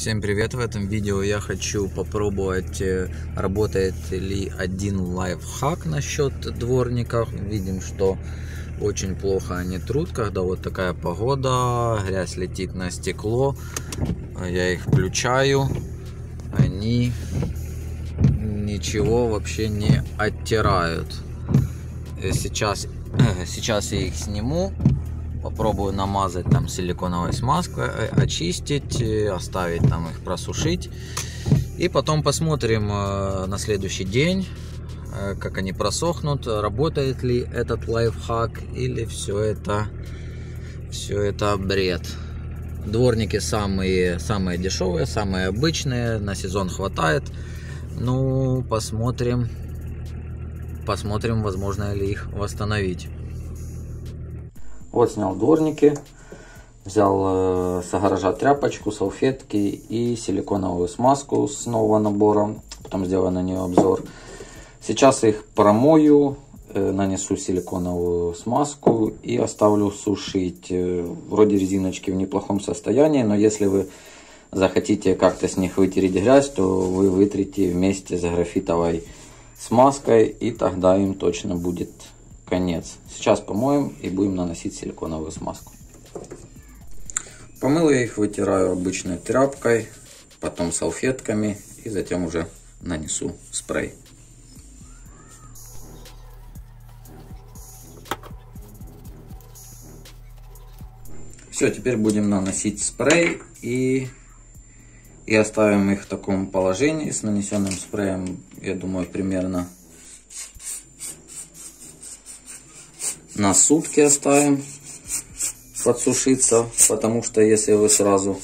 Всем привет! В этом видео я хочу попробовать, э, работает ли один лайфхак насчет дворников. Видим, что очень плохо они трут, когда вот такая погода, грязь летит на стекло. Я их включаю, они ничего вообще не оттирают. Э, сейчас, сейчас я их сниму Попробую намазать там силиконовой смазкой, э, очистить, э, оставить там их просушить. И потом посмотрим э, на следующий день, как они просохнут, работает ли этот лайфхак или все это, все это бред. Дворники самые, самые дешевые, самые обычные, на сезон хватает. Ну, посмотрим, посмотрим, возможно ли их восстановить. Вот снял дворники, взял с гаража тряпочку, салфетки и силиконовую смазку с нового набора. Потом сделаю на нее обзор. Сейчас их промою, нанесу силиконовую смазку и оставлю сушить. Вроде резиночки в неплохом состоянии, но если вы захотите как-то с них вытереть грязь, то вы вытрите вместе с графитовой смазкой и тогда им точно будет конец. Сейчас помоем и будем наносить силиконовую смазку. Помыл я их, вытираю обычной тряпкой, потом салфетками и затем уже нанесу спрей. Все, теперь будем наносить спрей и, и оставим их в таком положении с нанесенным спреем, я думаю, примерно на сутки оставим подсушиться, потому что если вы сразу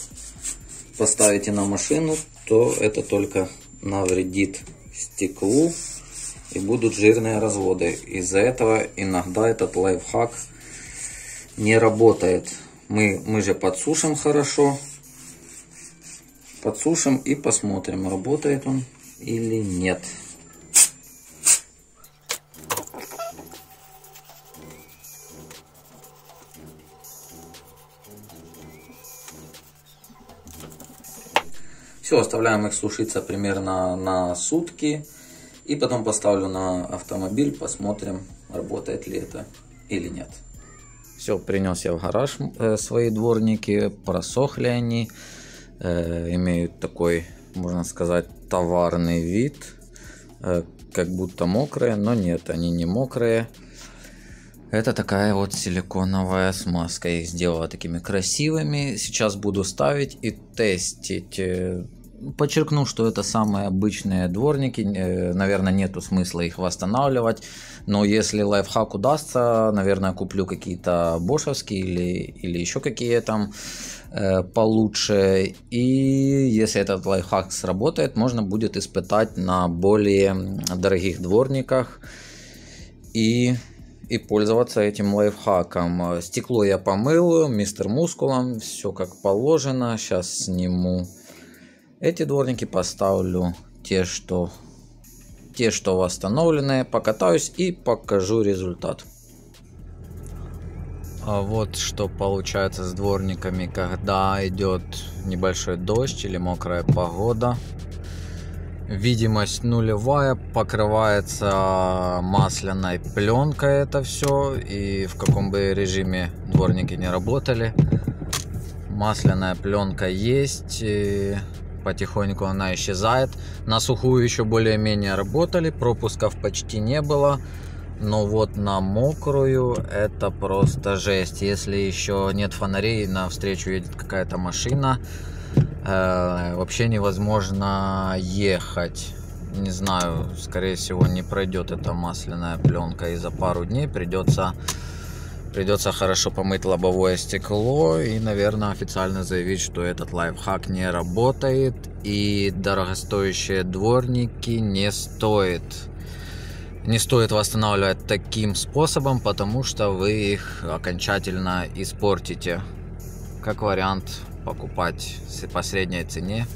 поставите на машину, то это только навредит стеклу и будут жирные разводы. Из-за этого иногда этот лайфхак не работает. Мы, мы же подсушим хорошо, подсушим и посмотрим, работает он или нет. Все, оставляем их сушиться примерно на сутки. И потом поставлю на автомобиль, посмотрим, работает ли это или нет. Все, принес я в гараж э, свои дворники, просохли они, э, имеют такой, можно сказать, товарный вид, э, как будто мокрые, но нет, они не мокрые. Это такая вот силиконовая смазка. Я их сделала такими красивыми. Сейчас буду ставить и тестить. Э, Подчеркну, что это самые обычные дворники, наверное, нету смысла их восстанавливать, но если лайфхак удастся, наверное, куплю какие-то бошевские или, или еще какие там э, получше, и если этот лайфхак сработает, можно будет испытать на более дорогих дворниках и и пользоваться этим лайфхаком. Стекло я помыл, мистер мускулом, все как положено. Сейчас сниму эти дворники поставлю те, что те, что восстановленные, покатаюсь и покажу результат. А вот что получается с дворниками, когда идет небольшой дождь или мокрая погода. Видимость нулевая, покрывается масляной пленкой это все. И в каком бы режиме дворники не работали, масляная пленка есть. Потихоньку она исчезает. На сухую еще более-менее работали, пропусков почти не было. Но вот на мокрую это просто жесть. Если еще нет фонарей, навстречу едет какая-то машина, э, вообще невозможно ехать. Не знаю, скорее всего не пройдет эта масляная пленка и за пару дней придется Придется хорошо помыть лобовое стекло и, наверное, официально заявить, что этот лайфхак не работает и дорогостоящие дворники не стоит. Не стоит восстанавливать таким способом, потому что вы их окончательно испортите. Как вариант покупать по средней цене.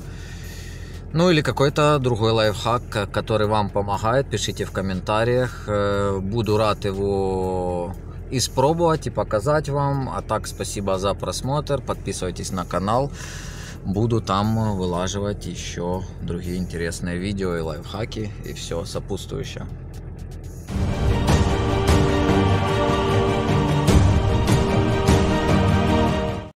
Ну или какой-то другой лайфхак, который вам помогает, пишите в комментариях. Э, буду рад его и спробовать, и показать вам. А так, спасибо за просмотр, подписывайтесь на канал. Буду там вылаживать еще другие интересные видео и лайфхаки, и все сопутствующее.